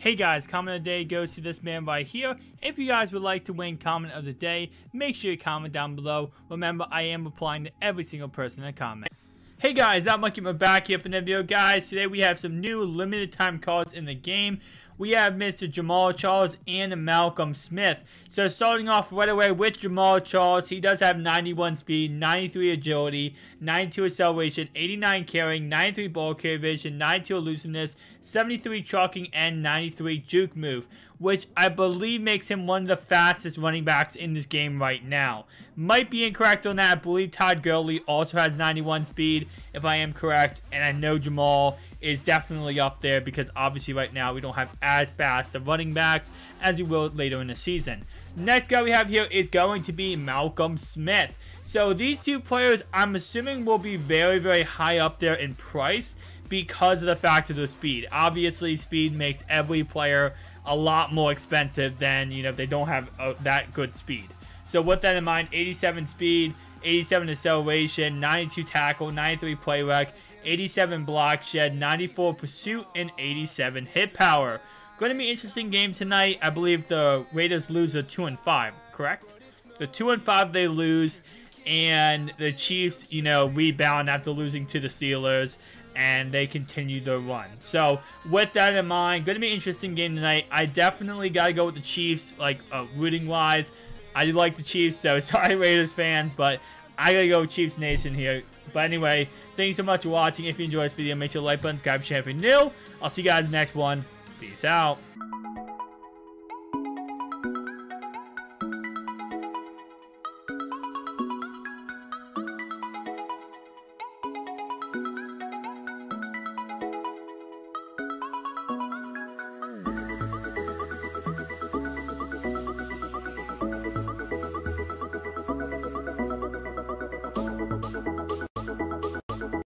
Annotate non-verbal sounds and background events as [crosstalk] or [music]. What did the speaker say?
Hey guys, comment of the day goes to this man right here. If you guys would like to win comment of the day, make sure you comment down below. Remember, I am replying to every single person in comment. Hey guys, I'm Monkey back here for the video. Guys, today we have some new limited time cards in the game we have Mr. Jamaal Charles and Malcolm Smith. So starting off right away with Jamaal Charles, he does have 91 speed, 93 agility, 92 acceleration, 89 carrying, 93 ball carrier vision, 92 elusiveness, 73 trucking, and 93 juke move, which I believe makes him one of the fastest running backs in this game right now. Might be incorrect on that. I believe Todd Gurley also has 91 speed, if I am correct, and I know Jamaal is definitely up there because obviously right now we don't have as fast of running backs as we will later in the season. Next guy we have here is going to be Malcolm Smith. So these two players I'm assuming will be very, very high up there in price because of the fact of the speed. Obviously, speed makes every player a lot more expensive than, you know, if they don't have uh, that good speed. So with that in mind, 87 speed, 87 acceleration, 92 tackle, 93 play rec, 87 block shed, 94 pursuit, and 87 hit power. Going to be interesting game tonight. I believe the Raiders lose a 2 and 5, correct? The 2 and 5 they lose, and the Chiefs, you know, rebound after losing to the Steelers, and they continue their run. So, with that in mind, going to be interesting game tonight. I definitely got to go with the Chiefs, like, uh, rooting-wise. I do like the Chiefs, so [laughs] sorry Raiders fans, but I gotta go Chiefs Nation here. But anyway, thanks so much for watching. If you enjoyed this video, make sure to like button, subscribe, share if you're new. I'll see you guys next one. Peace out.